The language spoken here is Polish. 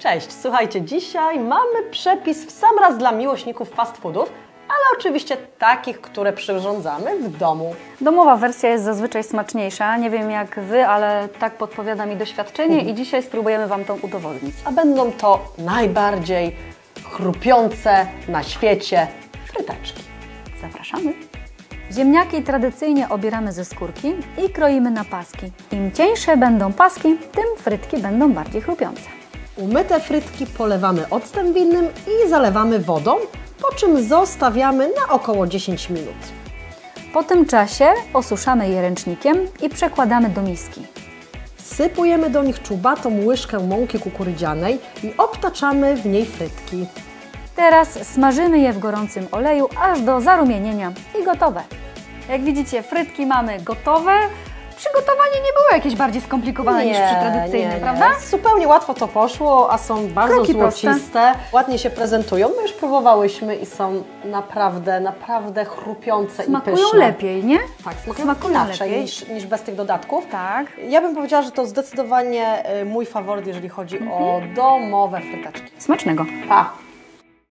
Cześć, słuchajcie, dzisiaj mamy przepis w sam raz dla miłośników fast foodów, ale oczywiście takich, które przyrządzamy w domu. Domowa wersja jest zazwyczaj smaczniejsza. Nie wiem jak Wy, ale tak podpowiada mi doświadczenie i dzisiaj spróbujemy Wam to udowodnić. A będą to najbardziej chrupiące na świecie fryteczki. Zapraszamy. Ziemniaki tradycyjnie obieramy ze skórki i kroimy na paski. Im cieńsze będą paski, tym frytki będą bardziej chrupiące. Umyte frytki polewamy octem winnym i zalewamy wodą, po czym zostawiamy na około 10 minut. Po tym czasie osuszamy je ręcznikiem i przekładamy do miski. Sypujemy do nich czubatą łyżkę mąki kukurydzianej i obtaczamy w niej frytki. Teraz smażymy je w gorącym oleju aż do zarumienienia i gotowe. Jak widzicie, frytki mamy gotowe. Przygotowanie nie było jakieś bardziej skomplikowane niż przy tradycyjnym, prawda? Zupełnie łatwo to poszło, a są bardzo Kroki złociste. Ładnie się prezentują. My już próbowałyśmy i są naprawdę, naprawdę chrupiące Smakują i pyszne. lepiej, nie? Tak, smakują, Smakują inaczej lepiej. niż, niż bez tych dodatków. Tak. Ja bym powiedziała, że to zdecydowanie y, mój faworyt, jeżeli chodzi o Mhm. domowe fryteczki. Smacznego. Pa!